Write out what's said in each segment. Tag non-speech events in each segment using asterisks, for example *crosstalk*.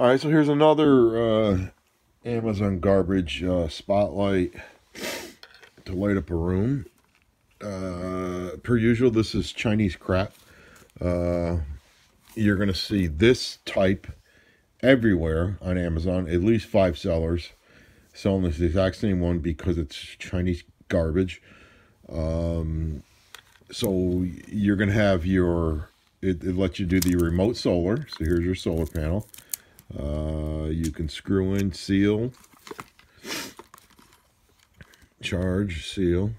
All right, so here's another uh, Amazon garbage uh, spotlight to light up a room. Uh, per usual, this is Chinese crap. Uh, you're going to see this type everywhere on Amazon, at least five sellers selling this exact same one because it's Chinese garbage. Um, so you're going to have your, it, it lets you do the remote solar. So here's your solar panel. Uh, you can screw in, seal, charge, seal.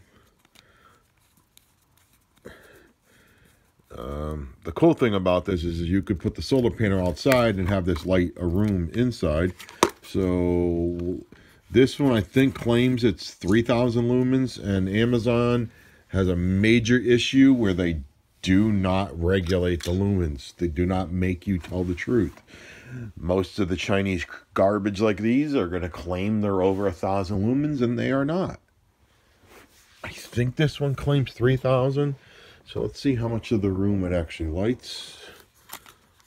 Um, the cool thing about this is you could put the solar panel outside and have this light a room inside. So this one I think claims it's 3,000 lumens and Amazon has a major issue where they do not regulate the lumens. They do not make you tell the truth. Most of the Chinese garbage like these are going to claim they're over a thousand lumens and they are not. I think this one claims 3,000. So let's see how much of the room it actually lights.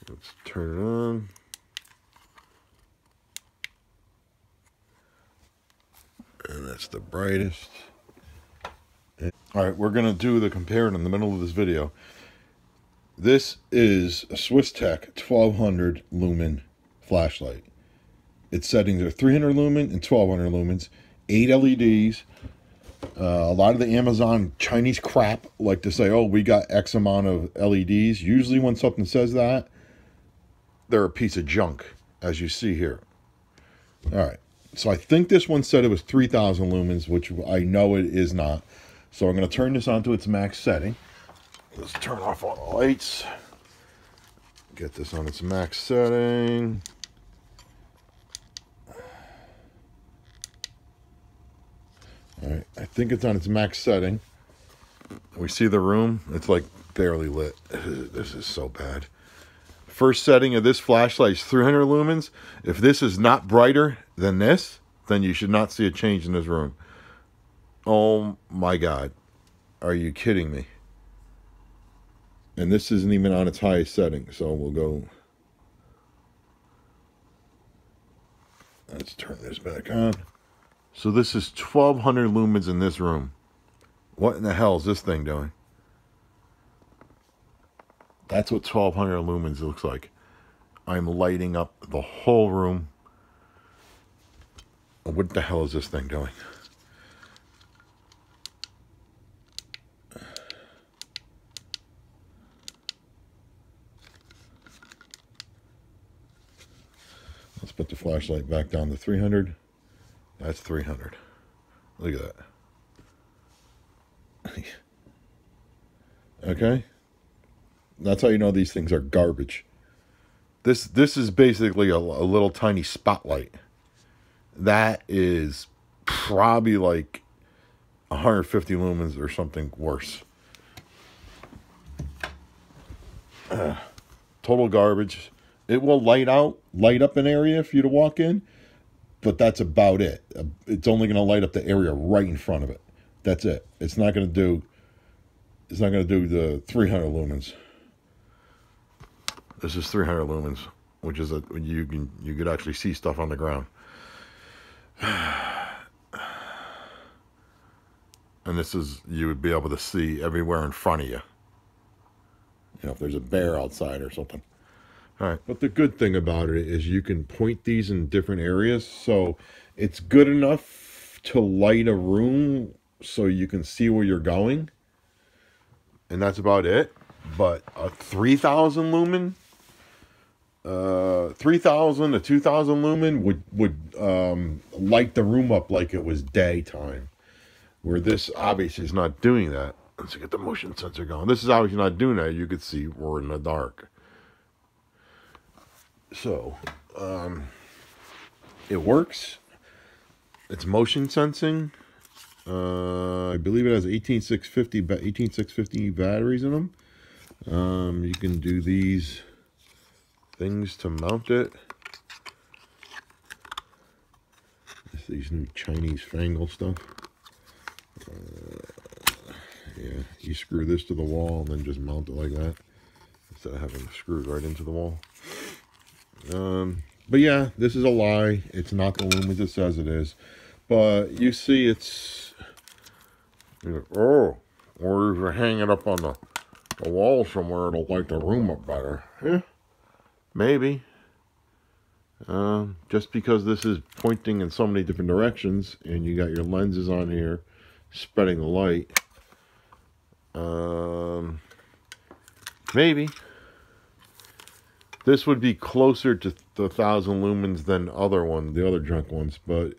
Let's turn it on. And that's the brightest. All right, we're going to do the comparing in the middle of this video. This is a Swiss Tech 1200 lumen flashlight. Its settings are 300 lumen and 1200 lumens, 8 LEDs. Uh, a lot of the Amazon Chinese crap like to say, oh, we got X amount of LEDs. Usually when something says that, they're a piece of junk, as you see here. All right. So I think this one said it was 3,000 lumens, which I know it is not. So I'm going to turn this on to its max setting. Let's turn off all the lights. Get this on its max setting. All right, I think it's on its max setting. We see the room. It's like barely lit. *sighs* This is so bad. First setting of this flashlight is 300 lumens. If this is not brighter than this, then you should not see a change in this room. Oh my God. Are you kidding me? And this isn't even on its highest setting. So we'll go. Let's turn this back on. So this is 1200 lumens in this room. What in the hell is this thing doing? That's what 1200 lumens looks like. I'm lighting up the whole room. What the hell is this thing doing? Put the flashlight back down to 300. That's 300. Look at that. okay? That's how you know these things are garbage. This this is basically a, a little tiny spotlight. That is probably like 150 lumens or something worse. Uh, total garbage. It will light out, light up an area for you to walk in, but that's about it. It's only going to light up the area right in front of it. That's it. It's not going to do. It's not going to do the 300 lumens. This is 300 lumens, which is a you can you could actually see stuff on the ground. *sighs* And this is you would be able to see everywhere in front of you. You know, if there's a bear outside or something. All right. But the good thing about it is you can point these in different areas. So it's good enough to light a room so you can see where you're going. And that's about it. But a 3,000 lumen, uh, 3,000 to 2,000 lumen would, would um, light the room up like it was daytime. Where this obviously is not doing that. Let's get the motion sensor going. This is obviously not doing that. You could see we're in the dark. So, um, it works. It's motion sensing. Uh, I believe it has 18650 18650 batteries in them. Um, you can do these things to mount it. It's these new Chinese fangle stuff. Uh, yeah, you screw this to the wall and then just mount it like that instead of having it screwed right into the wall. Um, but yeah, this is a lie. It's not the lumens it says it is. But you see it's, oh, or if you hang it up on the, the wall somewhere, it'll light the room up better. Yeah, maybe. Uh, just because this is pointing in so many different directions and you got your lenses on here spreading the light. Um, maybe. This would be closer to the thousand lumens than other one, the other junk ones. But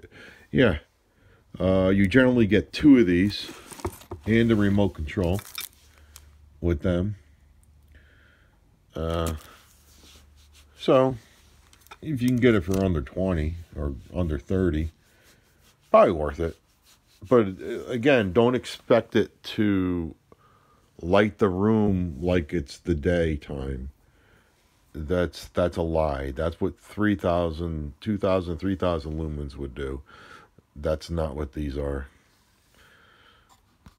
yeah, uh, you generally get two of these and a remote control with them. Uh, so if you can get it for under 20 or under 30, probably worth it. But uh, again, don't expect it to light the room like it's the daytime. That's that's a lie. That's what 3,000, 2,000, 3,000 lumens would do. That's not what these are.